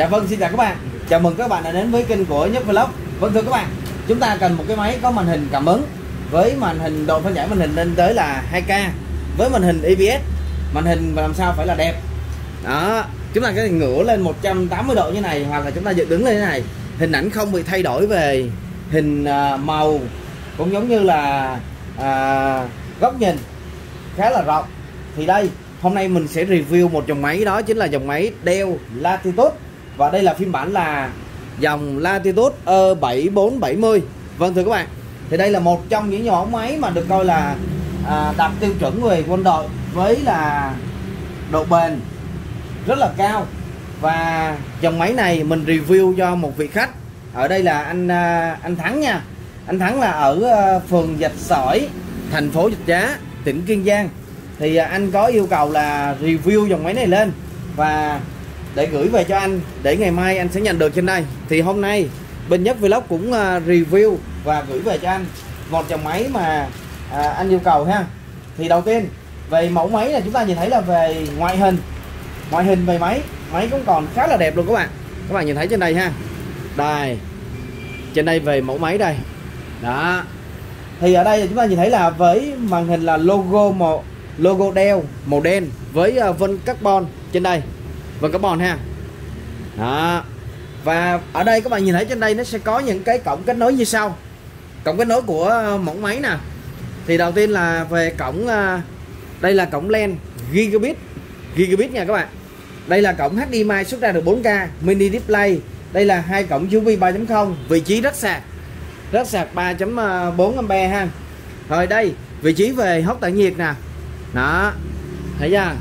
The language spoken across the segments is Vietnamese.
Dạ vâng xin chào các bạn. Chào mừng các bạn đã đến với kênh của Nhất Vlog. Vâng thưa các bạn Chúng ta cần một cái máy có màn hình cảm ứng Với màn hình độ phân giải màn hình lên tới là 2K Với màn hình EPS Màn hình làm sao phải là đẹp. Đó Chúng ta có thể ngửa lên 180 độ như này Hoặc là chúng ta dựng đứng lên như này. Hình ảnh không bị thay đổi về hình à, màu Cũng giống như là à, góc nhìn khá là rộng. Thì đây hôm nay mình sẽ review một dòng máy đó chính là dòng máy Dell Latitude và đây là phiên bản là dòng Latitude E7470 Vâng thưa các bạn. Thì đây là một trong những nhỏ máy mà được coi là à, đạt tiêu chuẩn về quân đội với là độ bền rất là cao. Và dòng máy này mình review cho một vị khách. Ở đây là anh à, anh Thắng nha. Anh Thắng là ở à, phường Dạch Sỏi thành phố Dạch Giá tỉnh Kiên Giang. Thì à, anh có yêu cầu là review dòng máy này lên. Và để gửi về cho anh để ngày mai anh sẽ nhận được trên đây. Thì hôm nay, bên nhất vlog cũng à, review và gửi về cho anh một dòng máy mà à, anh yêu cầu ha. Thì đầu tiên, về mẫu máy là chúng ta nhìn thấy là về ngoại hình ngoại hình về máy máy cũng còn khá là đẹp luôn các bạn. Các bạn nhìn thấy trên đây ha. Đây, trên đây về mẫu máy đây. Đó. Thì ở đây chúng ta nhìn thấy là với màn hình là logo một logo đeo màu đen với à, vân carbon trên đây và carbon ha. Đó. Và ở đây các bạn nhìn thấy trên đây nó sẽ có những cái cổng kết nối như sau. Cổng kết nối của ờ, mẫu máy nè. Thì đầu tiên là về cổng ờ, đây là cổng len gigabit gigabit nha các bạn. Đây là cổng HDMI xuất ra được 4K mini display. Đây là hai cổng USB 3.0 vị trí rất sạc. Rất sạc 3.4 ờ, ampe ha. Rồi đây, vị trí về hốc tản nhiệt nè. Đó. Thấy chưa?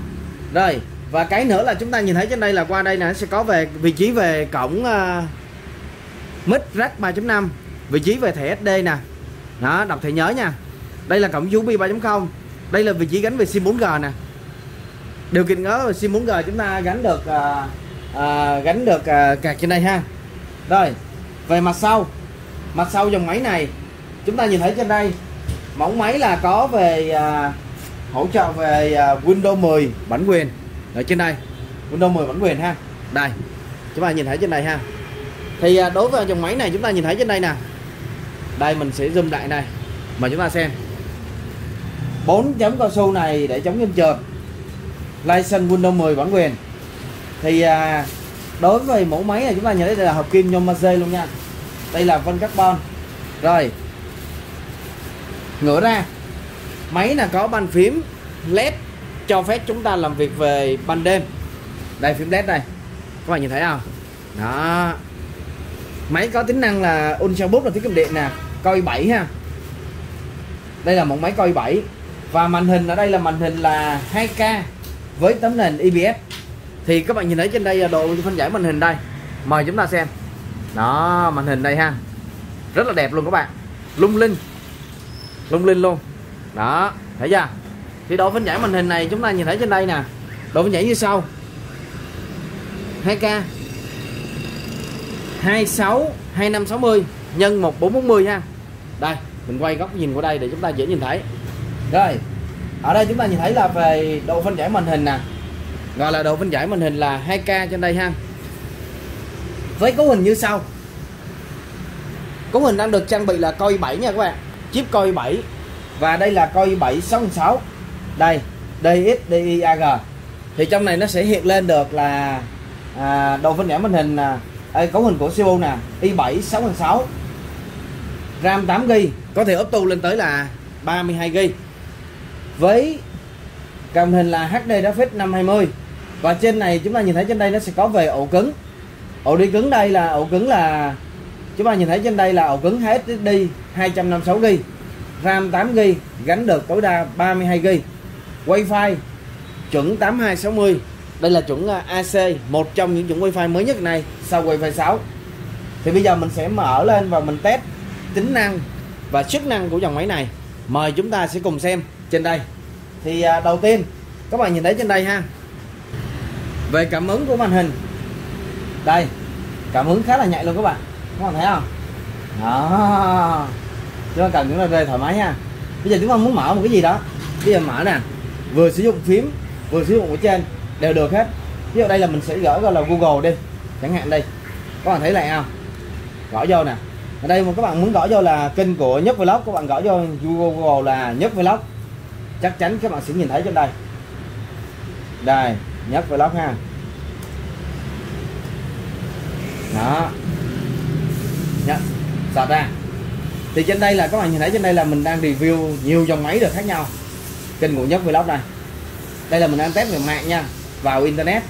Rồi và cái nữa là chúng ta nhìn thấy trên đây là qua đây nè sẽ có về vị trí về cổng uh, mic rack 3.5 vị trí về thẻ SD nè. Đó đọc thẻ nhớ nha. Đây là cổng USB 3.0 đây là vị trí gắn về sim 4G nè. Điều kiện ngớ sim 4G chúng ta gắn được uh, uh, gắn được uh, cạc trên đây ha. Rồi về mặt sau. Mặt sau dòng máy này chúng ta nhìn thấy trên đây mẫu máy là có về uh, hỗ trợ về uh, Windows 10 bản quyền ở trên đây. Windows 10 bản quyền ha. Đây. Chúng ta nhìn thấy trên đây ha. Thì uh, đối với dòng máy này chúng ta nhìn thấy trên đây nè. Đây mình sẽ zoom lại này. Mà chúng ta xem. Bốn chấm cao su này để chống nhân trượt license Windows 10 bản quyền. Thì à, đối với mẫu máy này chúng ta nhìn thấy đây là hợp kim nhôm magie luôn nha. Đây là vân carbon. Rồi. Ngửa ra. Máy là có bàn phím led cho phép chúng ta làm việc về ban đêm. Đây phím led đây. Các bạn nhìn thấy không? Đó. Máy có tính năng là ultrabook là tiết kiệm điện nè coi 7 ha. Đây là một máy coi 7 và màn hình ở đây là màn hình là 2K với tấm nền IPS thì các bạn nhìn thấy trên đây là độ phân giải màn hình đây. Mời chúng ta xem. Đó màn hình đây ha. Rất là đẹp luôn các bạn. Lung linh. Lung linh luôn. Đó thấy chưa thì độ phân giải màn hình này chúng ta nhìn thấy trên đây nè. Độ phân giải như sau. 2K 26 2560 nhân 1440 ha. Đây, mình quay góc nhìn qua đây để chúng ta dễ nhìn thấy. Rồi, ở đây chúng ta nhìn thấy là về độ phân giải màn hình nè. Gọi là độ phân giải màn hình là 2K trên đây ha. Với cấu hình như sau. Cấu hình đang được trang bị là coi 7 nha các bạn. Chip coi 7 và đây là coi 766 đây DXDIAG thì trong này nó sẽ hiện lên được là à, đầu phân nhãn màn hình à, cấu hình của CPU nè i7 6006 RAM 8GB có thể ốp tu lên tới là 32GB với cầm hình là HD Graphics 520 và trên này chúng ta nhìn thấy trên đây nó sẽ có về ổ cứng. Ổ đi cứng đây là ổ cứng là chúng ta nhìn thấy trên đây là ổ cứng HDD 256GB RAM 8GB gắn được tối đa 32GB Wi-Fi, chuẩn 8260 đây là chuẩn à, AC một trong những chuẩn Wi-Fi mới nhất này sau Wi-Fi 6 thì bây giờ mình sẽ mở lên và mình test tính năng và chức năng của dòng máy này. Mời chúng ta sẽ cùng xem trên đây. Thì à, đầu tiên, các bạn nhìn thấy trên đây ha. Về cảm ứng của màn hình. Đây, cảm ứng khá là nhạy luôn các bạn. Các bạn thấy không? Đó. Chúng ta cần chúng ta về thoải mái ha. Bây giờ chúng ta muốn mở một cái gì đó. Bây giờ mở nè vừa sử dụng phím, vừa sử dụng ở trên đều được hết. Ví dụ đây là mình sẽ gỡ gọi là google đi, chẳng hạn đây. Các bạn thấy lại không à? gõ vô nè. Ở đây mà các bạn muốn gõ vô là kênh của nhất vlog, các bạn gõ vô google là nhất vlog. Chắc chắn các bạn sẽ nhìn thấy trên đây. Đây, nhất vlog ha. Đó. Nhận sọt ra. Thì trên đây là, các bạn nhìn thấy trên đây là mình đang review nhiều dòng máy được khác nhau kênh của nhất vlog đây đây là mình đang test về mạng nha vào internet.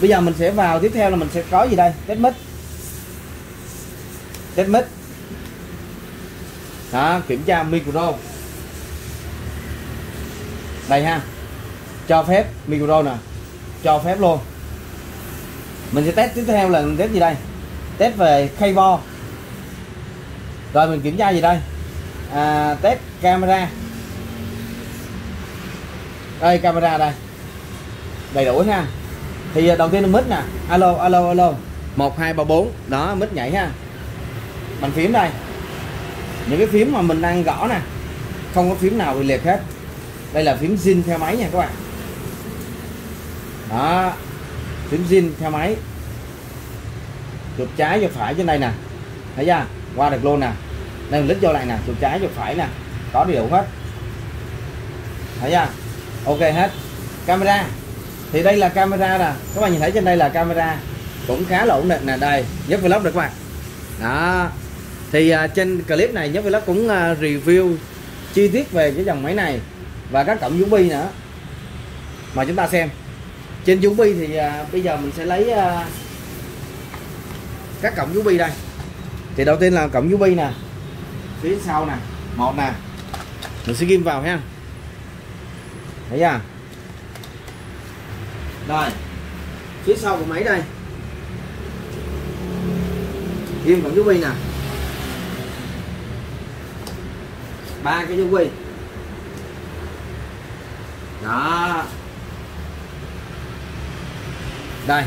Bây giờ mình sẽ vào tiếp theo là mình sẽ có gì đây? Test mic. Test mic. Đó kiểm tra micro. Đây ha. Cho phép micro nè. Cho phép luôn. Mình sẽ test tiếp theo là mình test gì đây? Test về keyboard. Rồi mình kiểm tra gì đây? À, test camera đây, camera đây. Đầy đủ ha. Thì à, đầu tiên là mít nè. Alo alo alo. Một, hai, ba, bốn. Đó, mít nhảy ha. Bàn phím đây. Những cái phím mà mình đang gõ nè, không có phím nào bị liệt hết. Đây là phím zin theo máy nha các bạn. Đó, phím zin theo máy. Chuột trái và phải trên đây nè. Thấy chưa? Qua được luôn nè. Đây mình lít vô lại nè. Chuột trái chuột phải nè. Có điều hết. Thấy chưa? Ok hết. Camera. Thì đây là camera nè. Các bạn nhìn thấy trên đây là camera. Cũng khá là ổn định nè đây. Giúp vlog được các bạn. Đó. Thì uh, trên clip này nhất vlog cũng uh, review chi tiết về cái dòng máy này và các cổng USB nữa. Mà chúng ta xem. Trên USB thì uh, bây giờ mình sẽ lấy uh, các cổng USB đây. Thì đầu tiên là cổng USB nè. Phía sau nè. Một nè. Mình sẽ ghim vào ha thấy chưa rồi, phía sau của máy đây. Ghim chú USB nè. Ba cái USB đó. Đây,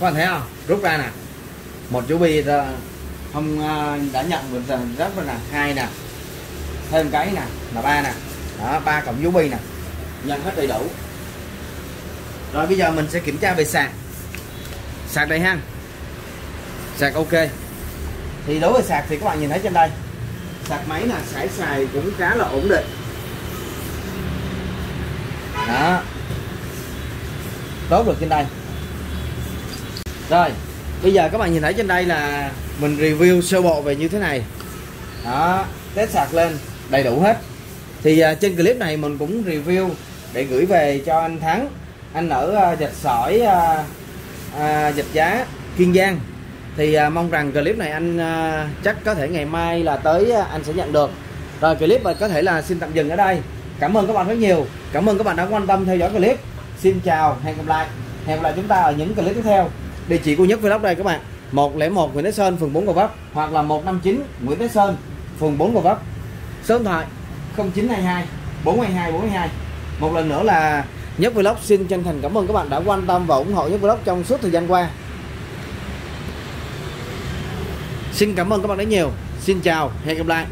các bạn thấy không? Rút ra nè. Một USB không à, đã nhận mình rất là hai nè. Thêm cái nè, là ba nè. Đó, ba cộng USB nè nhận hết đầy đủ. Rồi bây giờ mình sẽ kiểm tra về sạc. Sạc đây ha. Sạc ok. Thì đối với sạc thì các bạn nhìn thấy trên đây, sạc máy là sải xài cũng khá là ổn định. Đó. Tốt được trên đây. Rồi, bây giờ các bạn nhìn thấy trên đây là mình review sơ bộ về như thế này. Đó, test sạc lên, đầy đủ hết. Thì à, trên clip này mình cũng review để gửi về cho anh Thắng. Anh ở ờ, dịch sỏi ờ, ờ, dịch giá, Kiên Giang. Thì mong rằng clip này anh chắc có thể ngày mai là tới anh sẽ nhận được. Rồi clip có thể là xin tạm dừng ở đây. Cảm ơn các bạn rất nhiều. Cảm ơn các bạn đã quan tâm theo dõi clip. Xin chào, hẹn gặp lại. Hẹn gặp lại chúng ta ở những clip tiếp theo. Địa chỉ của nhất vlog đây các bạn. 101 Nguyễn Thế Sơn, phường 4 Gò Vấp, hoặc là 159 Nguyễn Thế Sơn, phường 4 Gò Vấp. Số điện thoại 0922 422 422 một lần nữa là Nhất Vlog xin chân thành cảm ơn các bạn đã quan tâm và ủng hộ Nhất Vlog trong suốt thời gian qua. Xin cảm ơn các bạn rất nhiều. Xin chào, hẹn gặp lại.